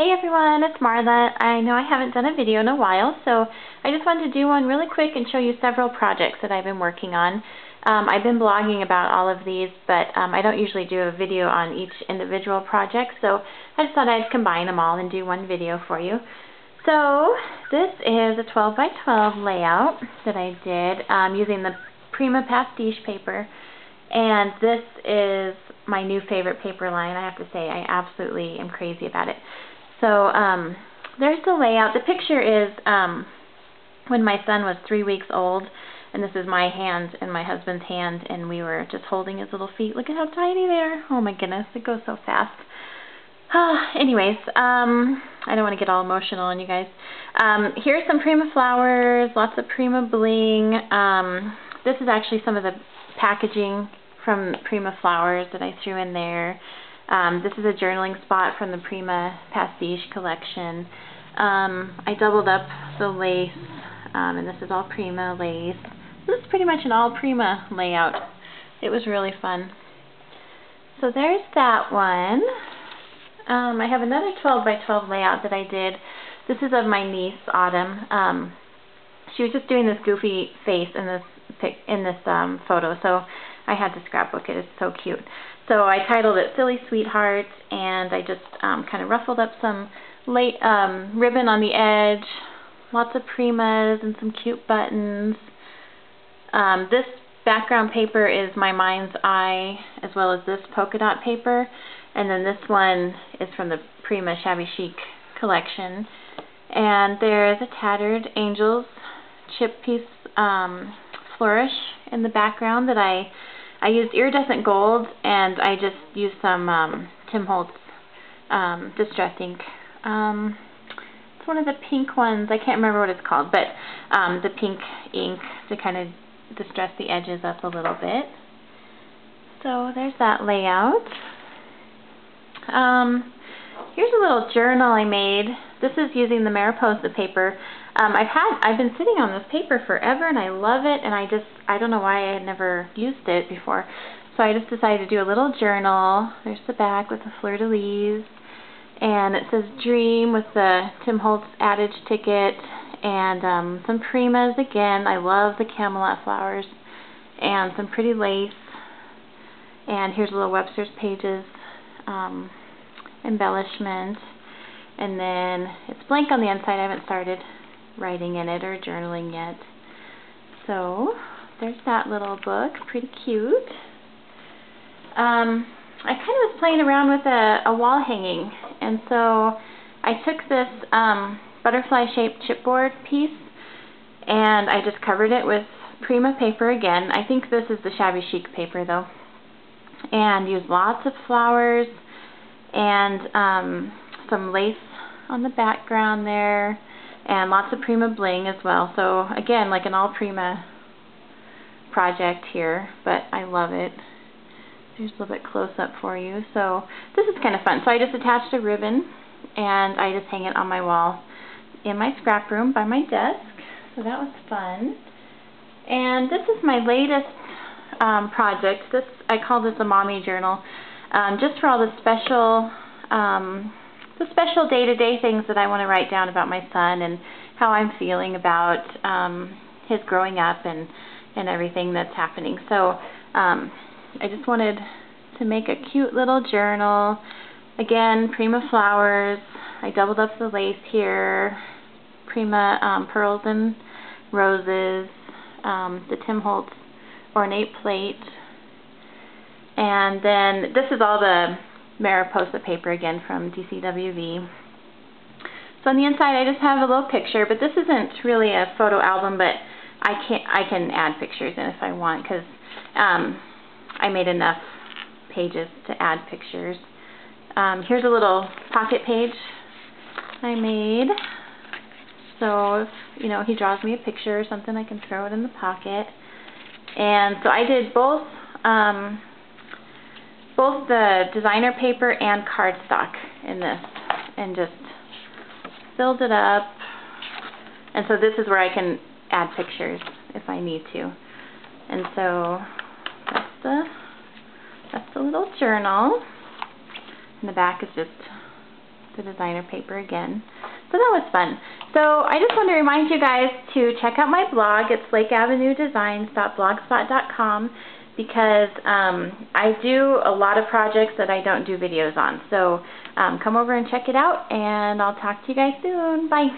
Hey everyone, it's Marla. I know I haven't done a video in a while, so I just wanted to do one really quick and show you several projects that I've been working on. Um, I've been blogging about all of these, but um, I don't usually do a video on each individual project, so I just thought I'd combine them all and do one video for you. So this is a 12 by 12 layout that I did um, using the Prima Pastiche paper, and this is my new favorite paper line. I have to say, I absolutely am crazy about it. So um, there's the layout. The picture is um, when my son was three weeks old, and this is my hand and my husband's hand, and we were just holding his little feet. Look at how tiny they are. Oh my goodness, it goes so fast. anyways, um, I don't want to get all emotional on you guys. Um, here's some Prima flowers, lots of Prima bling. Um, this is actually some of the packaging from Prima flowers that I threw in there. Um, this is a journaling spot from the Prima Pastiche collection. Um, I doubled up the lace, um, and this is all Prima lace. This is pretty much an all Prima layout. It was really fun. So there's that one. Um, I have another 12 by 12 layout that I did. This is of my niece, Autumn. Um, she was just doing this goofy face in this pic in this um, photo, so I had to scrapbook it. It's so cute. So I titled it Silly Sweetheart, and I just um, kind of ruffled up some late um, ribbon on the edge, lots of primas and some cute buttons. Um, this background paper is my mind's eye, as well as this polka dot paper, and then this one is from the Prima Shabby Chic collection. And there's a tattered Angels chip piece um, flourish in the background that I I used iridescent gold and I just used some um, Tim Holtz um, distress ink. Um, it's one of the pink ones. I can't remember what it's called, but um, the pink ink to kind of distress the edges up a little bit. So there's that layout. Um, here's a little journal I made. This is using the Mariposa paper. Um, I've had I've been sitting on this paper forever and I love it and I just I don't know why I had never used it before. So I just decided to do a little journal. There's the back with the fleur-de-lis and it says dream with the Tim Holtz adage ticket and um, some primas again. I love the camelot flowers and some pretty lace and here's a little Webster's pages um, embellishment and then it's blank on the inside. I haven't started writing in it or journaling yet. So there's that little book, pretty cute. Um, I kind of was playing around with a, a wall hanging, and so I took this um, butterfly-shaped chipboard piece, and I just covered it with Prima paper again. I think this is the Shabby Chic paper, though. And used lots of flowers and um, some lace on the background there and lots of Prima bling as well. So again, like an all Prima project here, but I love it. Here's a little bit close up for you. So this is kind of fun. So I just attached a ribbon and I just hang it on my wall in my scrap room by my desk. So that was fun. And this is my latest um, project. This I call this a mommy journal, um, just for all the special um, the special day-to-day -day things that I want to write down about my son and how I'm feeling about um, his growing up and, and everything that's happening. So um, I just wanted to make a cute little journal. Again, Prima flowers. I doubled up the lace here. Prima um, pearls and roses. Um, the Tim Holtz ornate plate. And then this is all the Mariposa paper again from DCWV. So on the inside I just have a little picture, but this isn't really a photo album, but I can I can add pictures in if I want because um, I made enough pages to add pictures. Um, here's a little pocket page I made. So if, you know, he draws me a picture or something, I can throw it in the pocket. And so I did both um, both the designer paper and cardstock in this and just filled it up. And so this is where I can add pictures if I need to. And so that's the that's the little journal. And the back is just the designer paper again. So that was fun. So I just want to remind you guys to check out my blog. It's lakeavenuedesigns.blogspot.com because um, I do a lot of projects that I don't do videos on. So um, come over and check it out, and I'll talk to you guys soon. Bye.